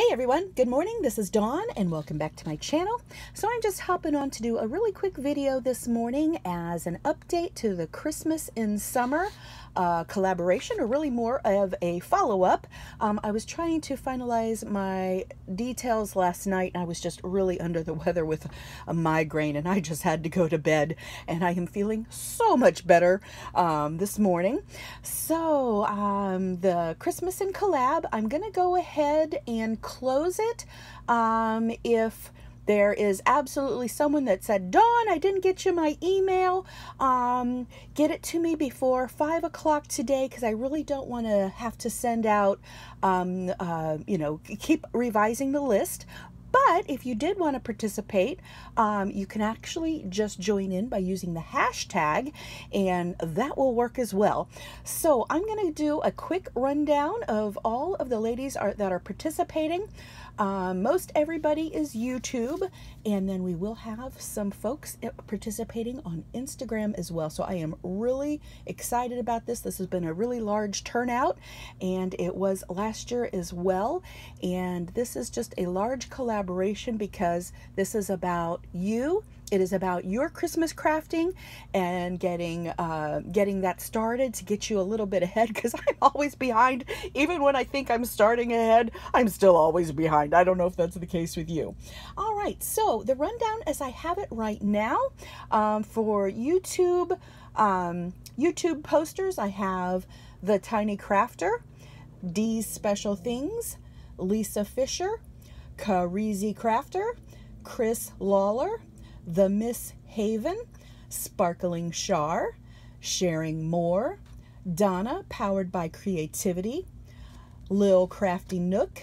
Hey everyone, good morning. This is Dawn and welcome back to my channel. So I'm just hopping on to do a really quick video this morning as an update to the Christmas in Summer uh, collaboration or really more of a follow-up. Um, I was trying to finalize my details last night and I was just really under the weather with a migraine and I just had to go to bed and I am feeling so much better um, this morning. So um, the Christmas in collab, I'm going to go ahead and close it. Um, if there is absolutely someone that said, Dawn, I didn't get you my email. Um, get it to me before 5 o'clock today because I really don't want to have to send out, um, uh, you know, keep revising the list. But if you did want to participate, um, you can actually just join in by using the hashtag, and that will work as well. So I'm going to do a quick rundown of all of the ladies are, that are participating. Um, most everybody is YouTube, and then we will have some folks uh, participating on Instagram as well. So I am really excited about this. This has been a really large turnout, and it was last year as well. And this is just a large collaboration because this is about you it is about your Christmas crafting and getting uh, getting that started to get you a little bit ahead because I'm always behind. Even when I think I'm starting ahead, I'm still always behind. I don't know if that's the case with you. All right, so the rundown as I have it right now um, for YouTube um, YouTube posters, I have the Tiny Crafter, Dee's Special Things, Lisa Fisher, Carizi Crafter, Chris Lawler, the Miss Haven, Sparkling Char, Sharing More, Donna, Powered by Creativity, Lil Crafty Nook,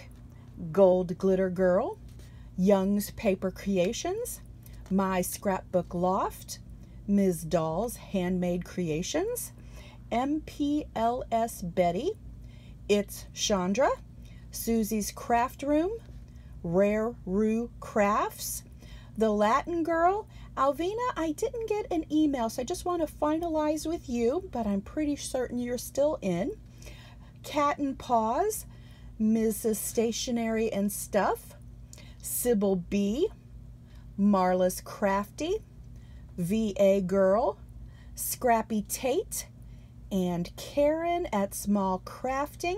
Gold Glitter Girl, Young's Paper Creations, My Scrapbook Loft, Ms. Doll's Handmade Creations, MPLS Betty, It's Chandra, Susie's Craft Room, Rare Rue Crafts, the Latin girl, Alvina, I didn't get an email, so I just want to finalize with you, but I'm pretty certain you're still in. Cat and Paws, Mrs. Stationery and Stuff, Sybil B, Marla's Crafty, VA Girl, Scrappy Tate, and Karen at Small Crafting.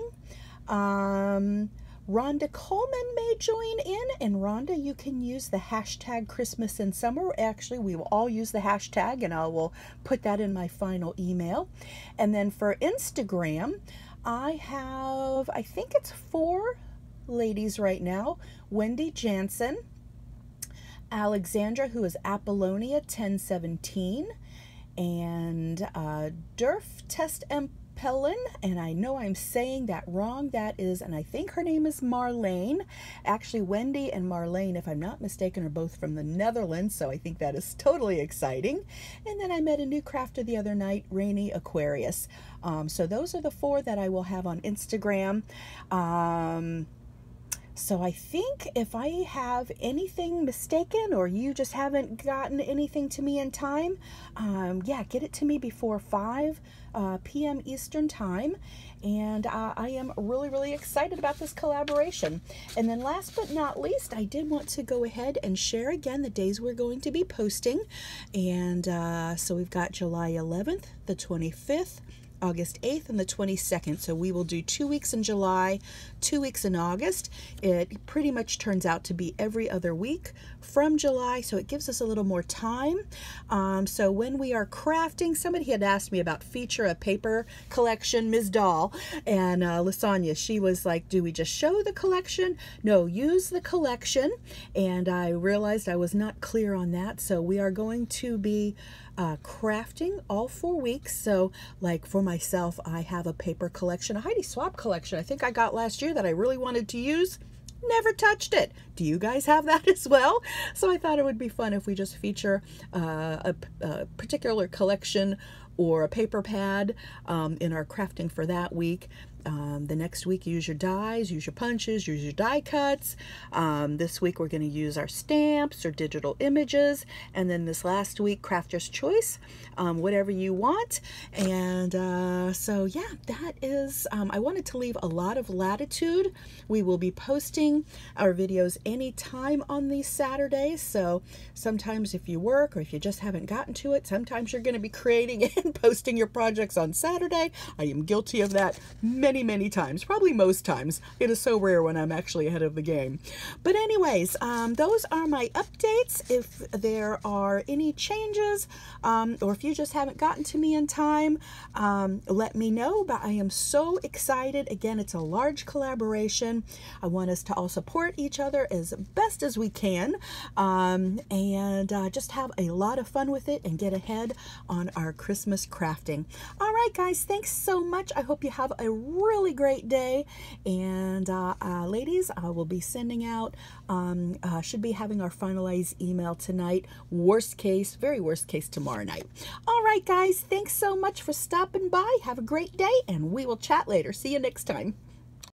Um, Rhonda Coleman may join in, and Rhonda, you can use the hashtag Christmas in Summer. Actually, we will all use the hashtag, and I will put that in my final email. And then for Instagram, I have, I think it's four ladies right now Wendy Jansen, Alexandra, who is Apollonia 1017, and uh, Durf Test MP Pellin, and I know I'm saying that wrong. That is, and I think her name is Marlene. Actually, Wendy and Marlene, if I'm not mistaken, are both from the Netherlands, so I think that is totally exciting. And then I met a new crafter the other night, Rainy Aquarius. Um, so those are the four that I will have on Instagram. Um, so I think if I have anything mistaken or you just haven't gotten anything to me in time, um, yeah, get it to me before 5 uh, p.m. Eastern Time. And uh, I am really, really excited about this collaboration. And then last but not least, I did want to go ahead and share again the days we're going to be posting. And uh, so we've got July 11th, the 25th, August 8th and the 22nd. So we will do two weeks in July, two weeks in August. It pretty much turns out to be every other week from July, so it gives us a little more time. Um, so when we are crafting, somebody had asked me about feature a paper collection, Ms. Doll, and uh, Lasagna, she was like, do we just show the collection? No, use the collection. And I realized I was not clear on that. So we are going to be uh, crafting all four weeks. So like for myself, I have a paper collection, a Heidi Swapp collection I think I got last year that I really wanted to use never touched it. Do you guys have that as well? So I thought it would be fun if we just feature uh, a, a, particular collection or a paper pad um, in our crafting for that week. Um, the next week, use your dies, use your punches, use your die cuts. Um, this week, we're going to use our stamps or digital images. And then this last week, crafter's choice, um, whatever you want. And uh, so, yeah, that is, um, I wanted to leave a lot of latitude. We will be posting our videos anytime on these Saturdays. So sometimes if you work or if you just haven't gotten to it, sometimes you're going to be creating and posting your projects on Saturday. I am guilty of that many, many many times, probably most times. It is so rare when I'm actually ahead of the game. But anyways, um, those are my updates. If there are any changes um, or if you just haven't gotten to me in time, um, let me know. But I am so excited. Again, it's a large collaboration. I want us to all support each other as best as we can um, and uh, just have a lot of fun with it and get ahead on our Christmas crafting. All right, guys, thanks so much. I hope you have a really great day. And uh, uh, ladies, I will be sending out, um, uh, should be having our finalized email tonight. Worst case, very worst case tomorrow night. All right, guys, thanks so much for stopping by. Have a great day, and we will chat later. See you next time.